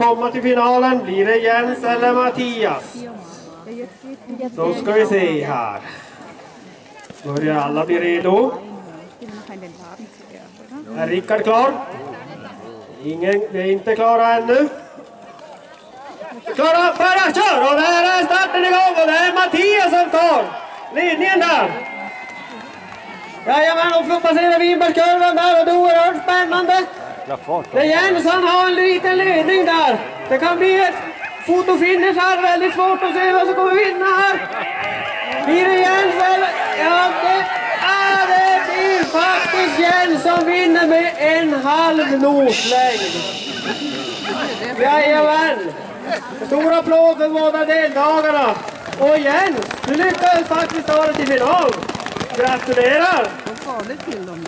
komma till finalen. Blir det Jens eller Mattias? Då ska vi se här. Börjar alla bli redo? Är Rickard klar? Ingen, vi är inte klara ännu. Klara, färdiga, kör! Och där är starten igång och det är Mattias som tar ledningen där. Jajamän, och får passera Vinbergskurvan där och då är oerhört spännande. Det är Jens, han har en liten ledning där. Det kan bli ett fotofinish här, väldigt svårt att se vem som kommer vinna här. Blir det Jens eller? Ja, det, ah, det blir faktiskt Jens som vinner med en halv noslängd. Jajamän! Stor applåd för båda deltagarna. Och Jens, du lyckades faktiskt ta dig till final. Gratulerar! Vad farligt till dem.